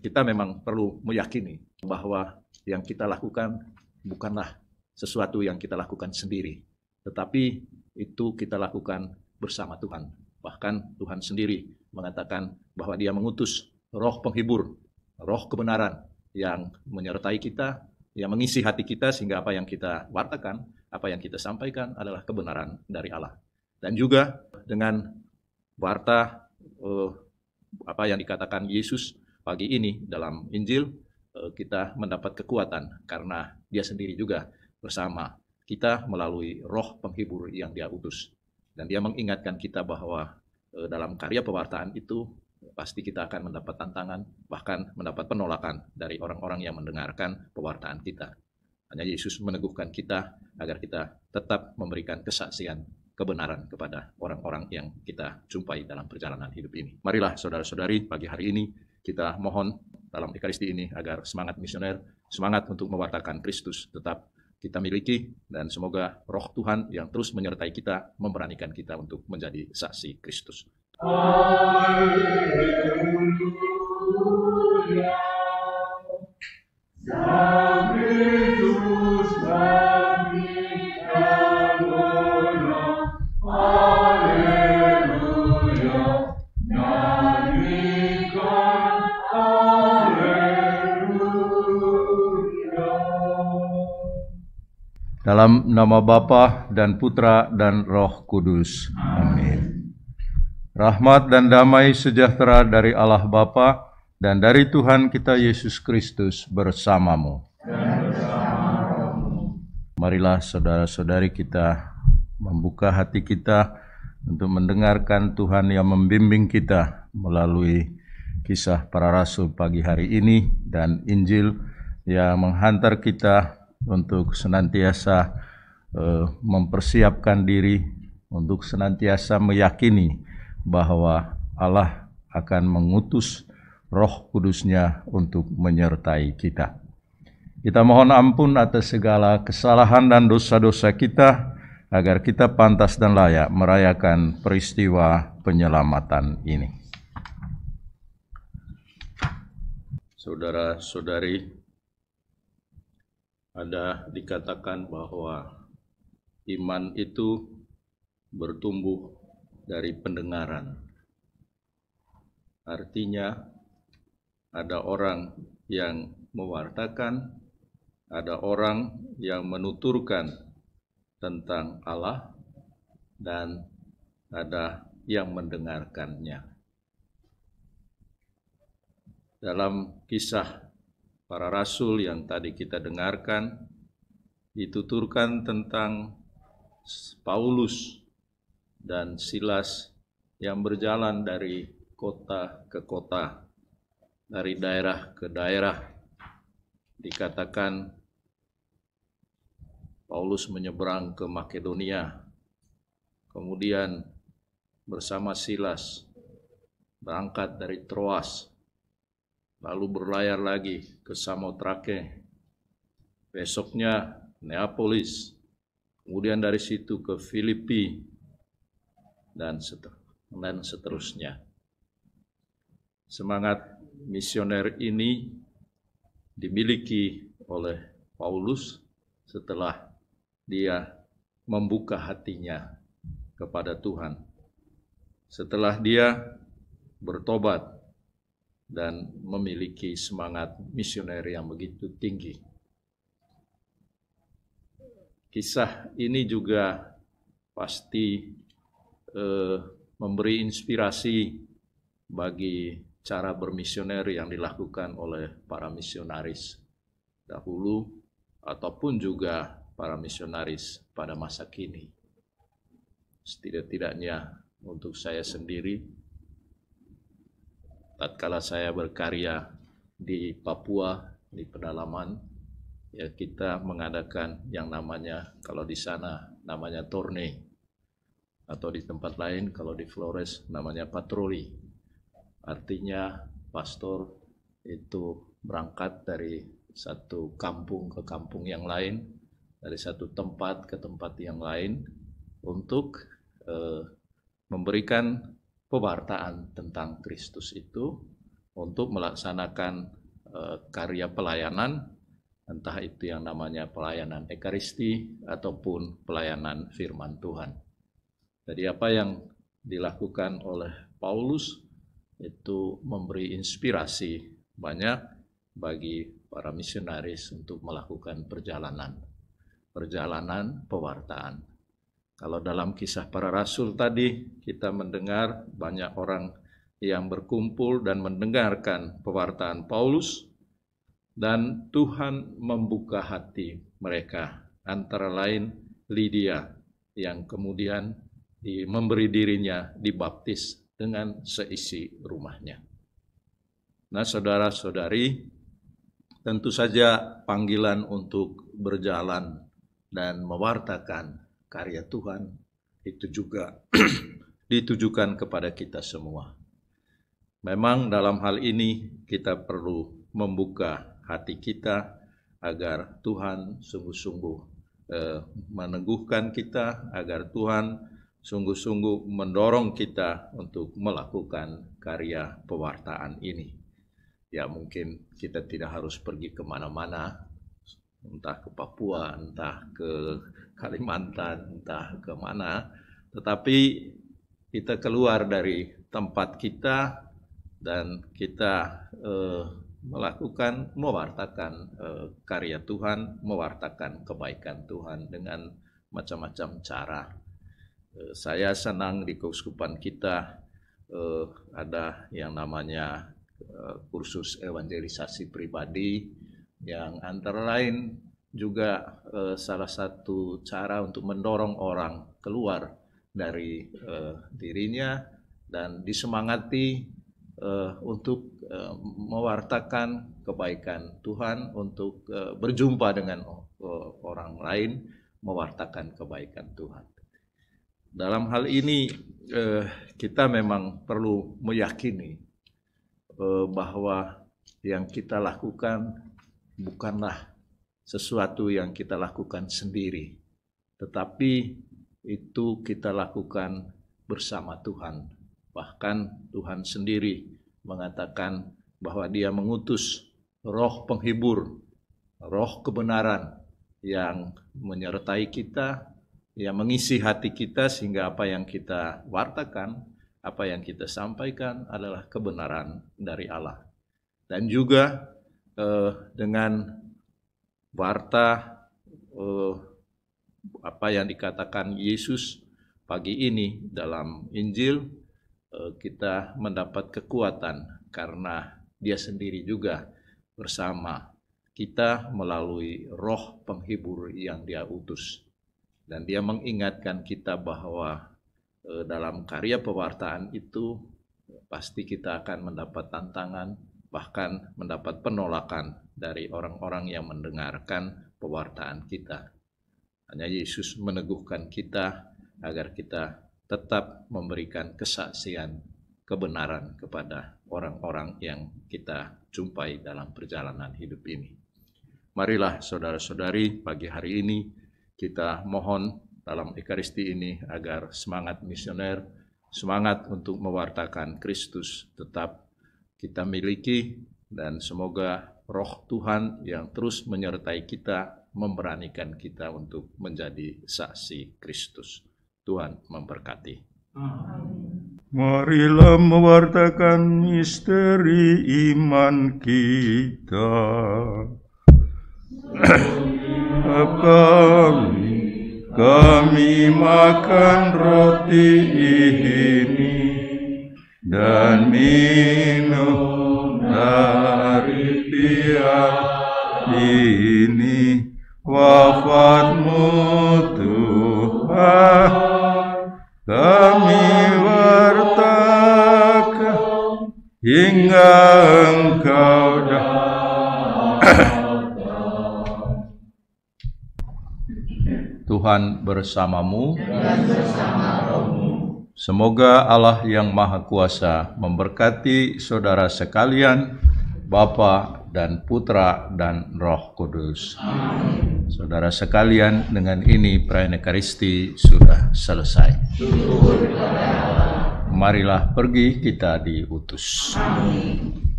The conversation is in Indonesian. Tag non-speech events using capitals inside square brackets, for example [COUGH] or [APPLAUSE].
kita memang perlu meyakini bahwa yang kita lakukan bukanlah sesuatu yang kita lakukan sendiri, tetapi itu kita lakukan bersama Tuhan. Bahkan Tuhan sendiri mengatakan bahwa Dia mengutus roh penghibur, roh kebenaran yang menyertai kita, yang mengisi hati kita sehingga apa yang kita wartakan, apa yang kita sampaikan adalah kebenaran dari Allah. Dan juga dengan warta eh, apa yang dikatakan Yesus pagi ini dalam Injil, eh, kita mendapat kekuatan karena Dia sendiri juga bersama kita melalui roh penghibur yang Dia utus. Dan Dia mengingatkan kita bahwa eh, dalam karya pewartaan itu pasti kita akan mendapat tantangan, bahkan mendapat penolakan dari orang-orang yang mendengarkan pewartaan kita. Hanya Yesus meneguhkan kita agar kita tetap memberikan kesaksian kebenaran kepada orang-orang yang kita jumpai dalam perjalanan hidup ini. Marilah saudara-saudari pagi hari ini kita mohon dalam Ekaristi ini agar semangat misioner, semangat untuk mewartakan Kristus tetap kita miliki dan semoga roh Tuhan yang terus menyertai kita memberanikan kita untuk menjadi saksi Kristus. Dalam nama Bapa dan Putra dan Roh Kudus. Amin. Rahmat dan damai sejahtera dari Allah Bapa dan dari Tuhan kita Yesus Kristus bersamamu. Marilah saudara-saudari kita membuka hati kita untuk mendengarkan Tuhan yang membimbing kita melalui kisah para rasul pagi hari ini dan Injil yang menghantar kita untuk senantiasa uh, mempersiapkan diri untuk senantiasa meyakini bahwa Allah akan mengutus roh kudusnya untuk menyertai kita. Kita mohon ampun atas segala kesalahan dan dosa-dosa kita, agar kita pantas dan layak merayakan peristiwa penyelamatan ini. Saudara-saudari, ada dikatakan bahwa iman itu bertumbuh dari pendengaran. Artinya, ada orang yang mewartakan, ada orang yang menuturkan tentang Allah, dan ada yang mendengarkannya. Dalam kisah para rasul yang tadi kita dengarkan dituturkan tentang Paulus dan Silas yang berjalan dari kota ke kota, dari daerah ke daerah. Dikatakan Paulus menyeberang ke Makedonia, kemudian bersama Silas berangkat dari Troas lalu berlayar lagi ke Samotrake, besoknya Neapolis, kemudian dari situ ke Filipi, dan, seterusnya. Semangat misioner ini dimiliki oleh Paulus setelah dia membuka hatinya kepada Tuhan. Setelah dia bertobat dan memiliki semangat misioner yang begitu tinggi. Kisah ini juga pasti eh, memberi inspirasi bagi cara bermisioner yang dilakukan oleh para misionaris dahulu ataupun juga para misionaris pada masa kini. Setidak-tidaknya untuk saya sendiri, tatkala saya berkarya di Papua di pedalaman ya kita mengadakan yang namanya kalau di sana namanya torne atau di tempat lain kalau di Flores namanya patroli. Artinya pastor itu berangkat dari satu kampung ke kampung yang lain dari satu tempat ke tempat yang lain untuk eh, memberikan pewartaan tentang Kristus itu untuk melaksanakan uh, karya pelayanan, entah itu yang namanya pelayanan ekaristi ataupun pelayanan firman Tuhan. Jadi apa yang dilakukan oleh Paulus itu memberi inspirasi banyak bagi para misionaris untuk melakukan perjalanan perjalanan pewartaan. Kalau dalam kisah para rasul tadi kita mendengar banyak orang yang berkumpul dan mendengarkan pewartaan Paulus dan Tuhan membuka hati mereka antara lain Lydia yang kemudian di, memberi dirinya dibaptis dengan seisi rumahnya. Nah, saudara-saudari, tentu saja panggilan untuk berjalan dan mewartakan karya Tuhan itu juga [CLEARS THROAT] ditujukan kepada kita semua. Memang dalam hal ini kita perlu membuka hati kita agar Tuhan sungguh-sungguh eh, meneguhkan kita, agar Tuhan sungguh-sungguh mendorong kita untuk melakukan karya pewartaan ini. Ya mungkin kita tidak harus pergi ke mana-mana, entah ke Papua, entah ke Kalimantan, entah ke mana, tetapi kita keluar dari tempat kita dan kita eh, melakukan, mewartakan eh, karya Tuhan, mewartakan kebaikan Tuhan dengan macam-macam cara. Eh, saya senang di keuskupan kita eh, ada yang namanya eh, kursus evangelisasi pribadi yang antara lain juga eh, salah satu cara untuk mendorong orang keluar dari eh, dirinya dan disemangati eh, untuk eh, mewartakan kebaikan Tuhan untuk eh, berjumpa dengan eh, orang lain mewartakan kebaikan Tuhan. Dalam hal ini eh, kita memang perlu meyakini eh, bahwa yang kita lakukan bukanlah sesuatu yang kita lakukan sendiri, tetapi itu kita lakukan bersama Tuhan. Bahkan Tuhan sendiri mengatakan bahwa Dia mengutus roh penghibur, roh kebenaran yang menyertai kita yang mengisi hati kita sehingga apa yang kita wartakan, apa yang kita sampaikan adalah kebenaran dari Allah. Dan juga eh, dengan warta eh, apa yang dikatakan Yesus pagi ini dalam Injil, eh, kita mendapat kekuatan karena dia sendiri juga bersama kita melalui roh penghibur yang dia utus. Dan dia mengingatkan kita bahwa e, dalam karya pewartaan itu pasti kita akan mendapat tantangan, bahkan mendapat penolakan dari orang-orang yang mendengarkan pewartaan kita. Hanya Yesus meneguhkan kita agar kita tetap memberikan kesaksian kebenaran kepada orang-orang yang kita jumpai dalam perjalanan hidup ini. Marilah saudara-saudari pagi hari ini kita mohon dalam Ekaristi ini agar semangat misioner, semangat untuk mewartakan Kristus tetap kita miliki dan semoga roh Tuhan yang terus menyertai kita memberanikan kita untuk menjadi saksi Kristus. Tuhan memberkati. Marilah mewartakan misteri iman kita kami kami makan roti ini dan minum dari piala ini wafatmu Tuhan. Kami wartakan hingga engkau datang. [COUGHS] Tuhan bersamamu. Semoga Allah yang Maha Kuasa memberkati saudara sekalian, Bapa dan Putra dan Roh Kudus. Amin. Saudara sekalian, dengan ini perayaan Ekaristi sudah selesai. Marilah pergi kita diutus. Amin.